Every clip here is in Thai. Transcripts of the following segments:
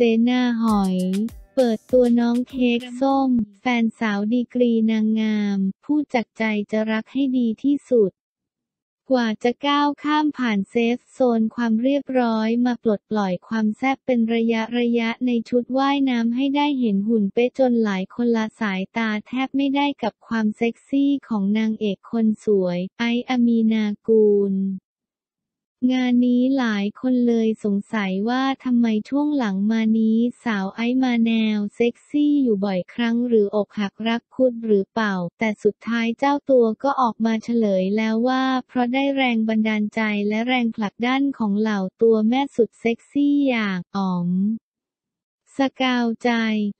เสนาหอย เปิดตัวน้องเค้กส้ม แฟนสาวดีกรีนางงามพูดจากใจจะรักให้ดีที่สุด กว่าจะก้าวข้ามผ่านเซฟโซนความเรียบร้อยมาปลดปล่อยความแซ่บเป็นระยะระยะในชุดว่ายน้ำให้ได้เห็นหุ่นเป๊ะจนหลายคนละสายตาแทบไม่ได้กับความเซ็กซี่ของนางเอกคนสวย ไออามีนากูล งานนี้หลายคนเลยสงสัยว่าทำไมช่วงหลังมานี้สาวไอมาแนวเซ็กซี่อยู่บ่อยครั้งหรืออกหักรักคุดหรือเปล่า แต่สุดท้ายเจ้าตัวก็ออกมาเฉลยแล้วว่า เพราะได้แรงบันดาลใจและแรงผลักดันของเหล่าตัวแม่สุดเซ็กซี่อย่างอ๋อม สกาวใจ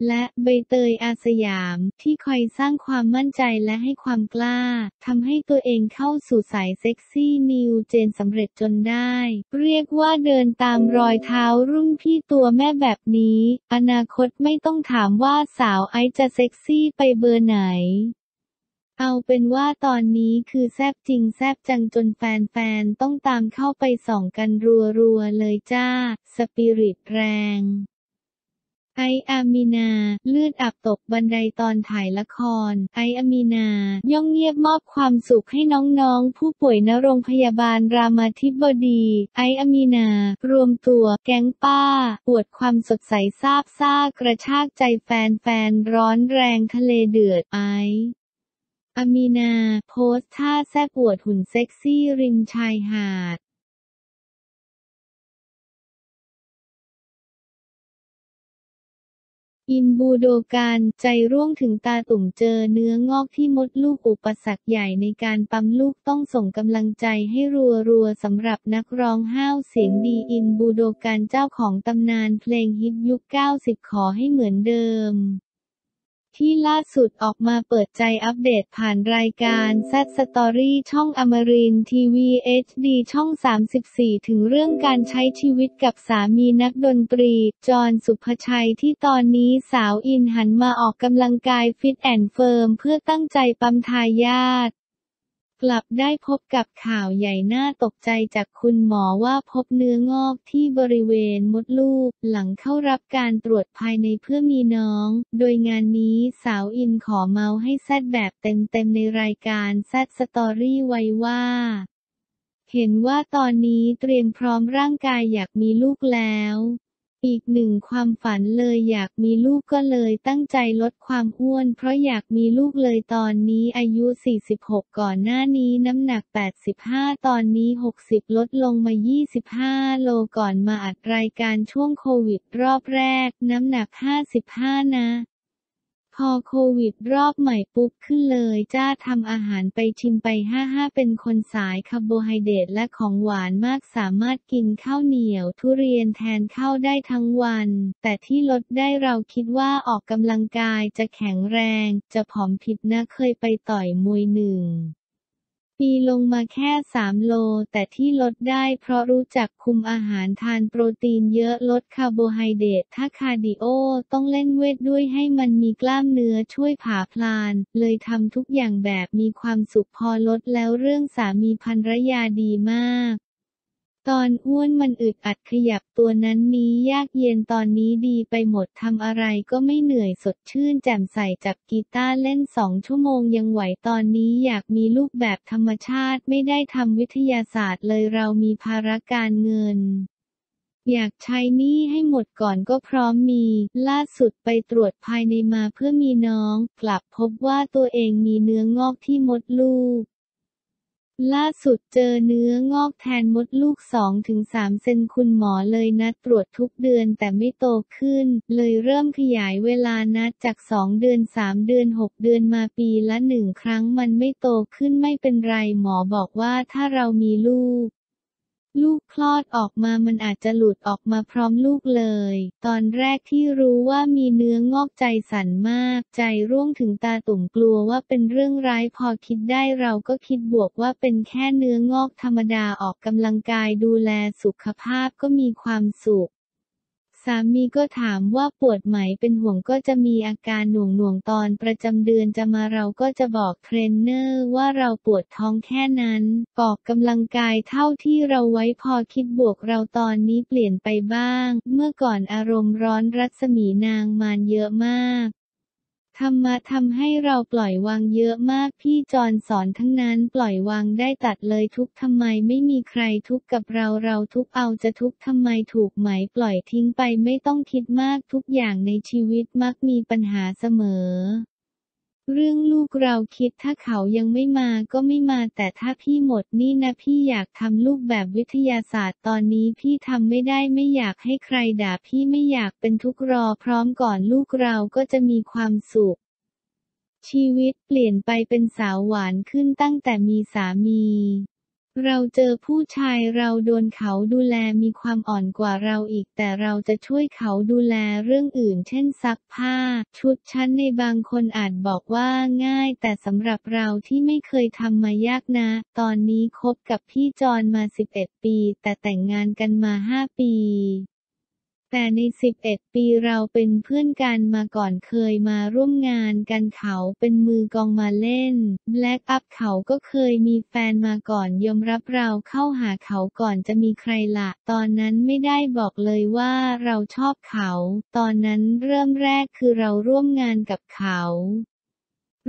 และใบเตยอาสยาม ที่คอยสร้างความมั่นใจและให้ความกล้าทำให้ตัวเองเข้าสู่สายเซ็กซี่นิวเจนสำเร็จจนได้ เรียกว่าเดินตามรอยเท้ารุ่นพี่ตัวแม่แบบนี้ อนาคตไม่ต้องถามว่าสาวไอซ์จะเซ็กซี่ไปเบอร์ไหนเอาเป็นว่าตอนนี้คือแซบจริงแซบจังจนแฟนๆ ต้องตามเข้าไปส่องกันรัวๆ เลยจ้า สปิริตแรง ไออามีนาเลือดอับตกบันไดตอนถ่ายละคร ไออามีนา ย่องเงียบมอบความสุขให้น้องๆ ผู้ป่วยณโรงพยาบาลรามาธิบดี ไออามีนา รวมตัวแก๊งป้า ปวดความสดใสซาบซ่ากระชากใจแฟนๆ ร้อนแรงทะเลเดือดไออามีนา โพสท่าแซ่บอวดหุ่นเซ็กซี่ริมชายหาด อินบูโดกันใจร่วงถึงตาตุ่มเจอเนื้องอกที่มดลูกอุปสรรคใหญ่ในการปั๊มลูกต้องส่งกำลังใจให้รัวๆสำหรับนักร้องห้าวเสียงดีอินบูโดกันเจ้าของตำนานเพลงฮิตยุค 90 ขอให้เหมือนเดิม ที่ล่าสุดออกมาเปิดใจอัปเดตผ่านรายการแซด Story ช่องอมรินทร์ทีวี HD ช่อง 34 ถึงเรื่องการใช้ชีวิตกับสามีนักดนตรี จอห์นสุภชัยที่ตอนนี้สาวอินหันมาออกกำลังกาย fit and firm เพื่อตั้งใจปั๊มทายาท กลับได้พบกับข่าวใหญ่น่าตกใจจากคุณหมอว่าพบเนื้องอกที่บริเวณมดลูก หลังเข้ารับการตรวจภายในเพื่อมีน้อง โดยงานนี้สาวอินขอเมาท์ให้แซดแบบเต็มๆในรายการแซด Story ไว้ว่าเห็นว่าตอนนี้เตรียมพร้อมร่างกายอยากมีลูกแล้ว อีกหนึ่งความฝันเลยอยากมีลูกก็เลยตั้งใจลดความอ้วน เพราะอยากมีลูกเลยตอนนี้อายุ 46 ก่อนหน้านี้น้ำหนัก 85 ตอนนี้ 60 ลดลงมา 25 โลก่อนมาอัดรายการช่วงโควิดรอบแรก น้ำหนัก 55 นะ พอโควิดรอบใหม่ปุ๊บขึ้นเลยจ้าทำอาหารไปชิมไป 55 เป็นคนสายคาร์โบไฮเดรตและของหวานมากสามารถกินข้าวเหนียว ทุเรียนแทนข้าวได้ทั้งวัน แต่ที่ลดได้เราคิดว่าออกกำลังกายจะแข็งแรง จะผอมผิดนะเคยไปต่อยมวยหนึ่ง ปีลงมาแค่ 3 โล แต่ที่ลดได้เพราะรู้จักคุมอาหารทานโปรตีนเยอะลดคาร์โบไฮเดรตถ้า cardio ต้องเล่น weight ด้วยให้มันมีกล้ามเนื้อช่วยเผาผลาญ เลยทำทุกอย่างแบบมีความสุขพอลดแล้วเรื่องสามีภรรยาดีมาก ตอนอ้วนมันอึดอัดขยับตัวนั้นนี้ยากเย็นตอนนี้ดีไปหมดทำอะไรก็ไม่เหนื่อยสดชื่นแจ่มใสจับกีตาร์เล่นสองชั่วโมงยังไหวตอนนี้อยากมีลูกแบบธรรมชาติไม่ได้ทำวิทยาศาสตร์เลยเรามีภาระการเงินอยากใช้หนี้ให้หมดก่อนก็พร้อมมี ล่าสุดไปตรวจภายในมาเพื่อมีน้อง กลับพบว่าตัวเองมีเนื้องอกที่มดลูก ล่าสุดเจอเนื้องอกแทนมดลูก 2-3 เซนคุณหมอเลยนัดตรวจทุกเดือนแต่ไม่โตขึ้น เลยเริ่มขยายเวลานัดจาก 2 เดือน 3 เดือน 6 เดือนมาปีละหนึ่งครั้งมันไม่โตขึ้นไม่เป็นไรหมอบอกว่าถ้าเรามีลูก ลูกคลอดออกมามันอาจจะหลุดออกมาพร้อมลูกเลย ตอนแรกที่รู้ว่ามีเนื้องอกใจสั่นมาก ใจร่วงถึงตาตุ่มกลัวว่าเป็นเรื่องร้ายพอคิดได้เราก็คิดบวกว่าเป็นแค่เนื้องอกธรรมดาออกกำลังกายดูแลสุขภาพก็มีความสุขามีก็ถามว่าปวดไหมเป็นห่วงก็จะมีอาการหน่วงหน่วงตอนประจำเดือนจะมาเราก็จะบอกเทรนเนอร์ว่าเราปวดท้องแค่นั้น ออกกำลังกายเท่าที่เราไว้พอคิดบวกเราตอนนี้เปลี่ยนไปบ้าง เมื่อก่อนอารมณ์ร้อนรัศมีนางมานเยอะมาก ธรรมะทำให้เราปล่อยวางเยอะมากพี่จอนสอนทั้งนั้นปล่อยวางได้ตัดเลยทุกทำไมไม่มีใครทุกกับเราเราทุกเอาจะทุกทำไมถูกไหมปล่อยทิ้งไปไม่ต้องคิดมากทุกอย่างในชีวิตมักมีปัญหาเสมอ เรื่องลูกเราคิดถ้าเขายังไม่มาก็ไม่มา แต่ถ้าพี่หมดนี่นะพี่อยากทำลูกแบบวิทยาศาสตร์ตอนนี้พี่ทำไม่ได้ไม่อยากให้ใครด่าพี่ไม่อยากเป็นทุกข์รอพร้อมก่อนลูกเราก็จะมีความสุข ชีวิตเปลี่ยนไปเป็นสาวหวานขึ้นตั้งแต่มีสามี เราเจอผู้ชายเราโดนเขาดูแลมีความอ่อนกว่าเราอีก แต่เราจะช่วยเขาดูแลเรื่องอื่น เช่นซักผ้า ชุดชั้นในบางคนอาจบอกว่าง่าย แต่สำหรับเราที่ไม่เคยทำมายากนะ ตอนนี้คบกับพี่จอนมา 11 ปี แต่แต่งงานกันมา 5 ปี แต่ใน 11 ปีเราเป็นเพื่อนกันมาก่อนเคยมาร่วมงานกันเขาเป็นมือกองมาเล่น แบล็กอัพเขาก็เคยมีแฟนมาก่อนยอมรับเราเข้าหาเขาก่อนจะมีใครละตอนนั้นไม่ได้บอกเลยว่าเราชอบเขา ตอนนั้นเริ่มแรกคือเราร่วมงานกับเขา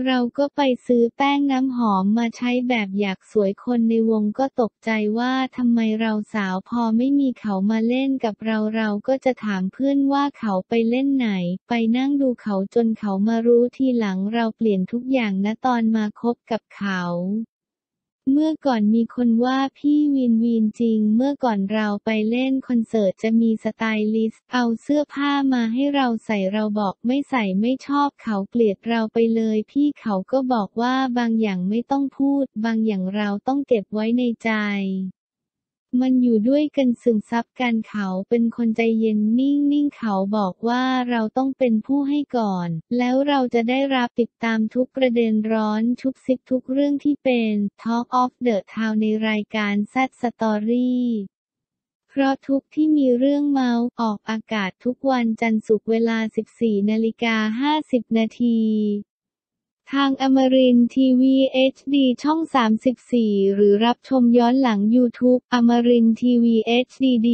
เราก็ไปซื้อแป้งน้ำหอมมาใช้แบบอยากสวยคนในวงก็ตกใจว่าทำไมเราสาวพอไม่มีเขามาเล่นกับเราเราก็จะถามเพื่อนว่าเขาไปเล่นไหน ไปนั่งดูเขาจนเขามารู้ทีหลังเราเปลี่ยนทุกอย่างนะตอนมาคบกับเขา เมื่อก่อนมีคนว่าพี่อินวีนจริง เมื่อก่อนเราไปเล่นคอนเสิร์ตจะมีสไตลิสต์เอาเสื้อผ้ามาให้เราใส่เราบอกไม่ใส่ไม่ชอบเขาเกลียดเราไปเลย พี่เขาก็บอกว่าบางอย่างไม่ต้องพูด บางอย่างเราต้องเก็บไว้ในใจ มันอยู่ด้วยกันซึมซับกันเขาเป็นคนใจเย็นนิ่งนิ่งเขาบอกว่าเราต้องเป็นผู้ให้ก่อน แล้วเราจะได้รับติดตามทุกประเด็นร้อนชุบซิบทุกเรื่องที่เป็น Talk of the Town ในรายการ Z Story เพราะทุกที่มีเรื่องเมาออกอากาศทุกวันจันทร์ศุกร์เวลา 14นาฬิกา50นาที ทางอมรินทีวี HD ช่อง 34 หรือรับชมย้อนหลัง YouTube อมรินทีวี HD